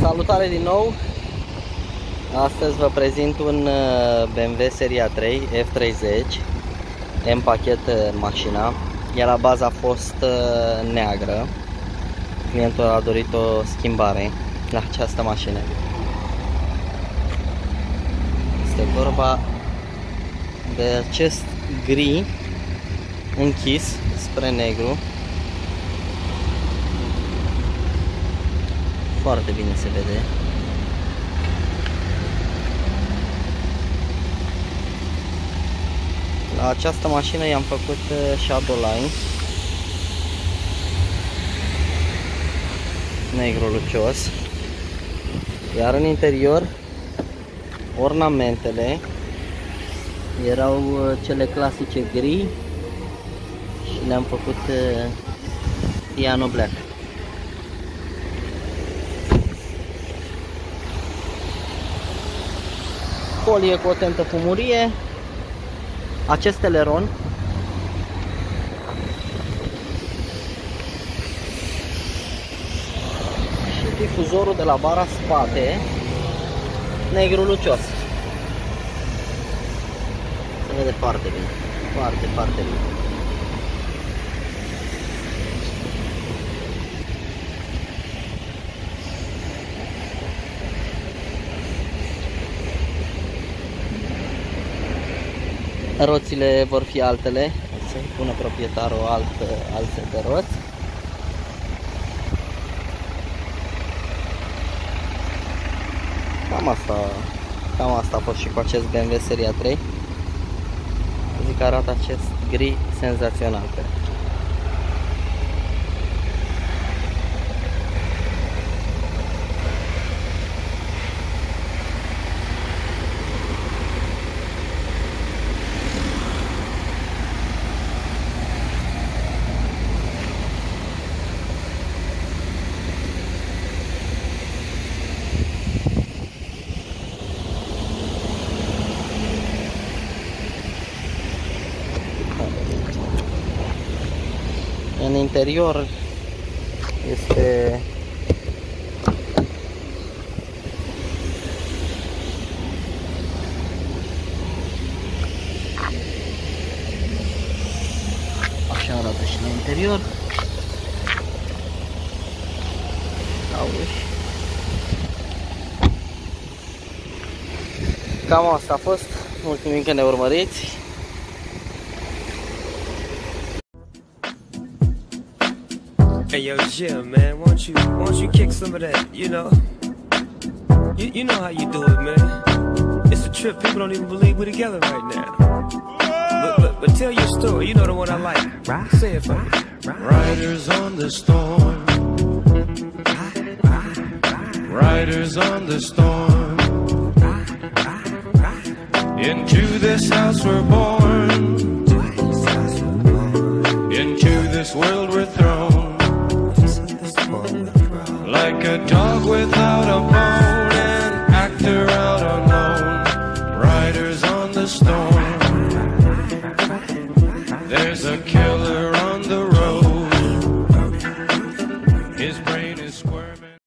Salutare din nou! Astăzi vă prezint un uh, BMW Seria 3 F30 M pachet mașina. Ea la bază a fost uh, neagră. Clientul a dorit o schimbare la această mașină. Este vorba de acest gri închis spre negru foarte bine se vede. La această mașină i-am făcut uh, shadow line. Negru lucios. Iar în interior ornamentele. Erau uh, cele clasice gri și le-am făcut uh, piano black folie cu o tentă fumurie, acest teleron și difuzorul de la bara spate negru lucios. Se vede foarte bine, foarte, foarte bine. Roțile vor fi altele, să pună proprietarul alt, alt set de roți. Cam asta, cam asta a fost și cu acest BMW Seria 3. Zic că arată acest gri senzațional. În interior este Așa arată și la interior. Auzi. Cam asta a fost. Mulțumim că ne urmăriți. Hey yo, Jim, man, won't you won't you kick some of that? You know, you you know how you do it, man. It's a trip. People don't even believe we're together right now. But, but, but tell your story. You know the one I like. Say it for me. Riders on the storm. Riders on the storm. Into this house we're born. Into this world we're There's a killer on the road.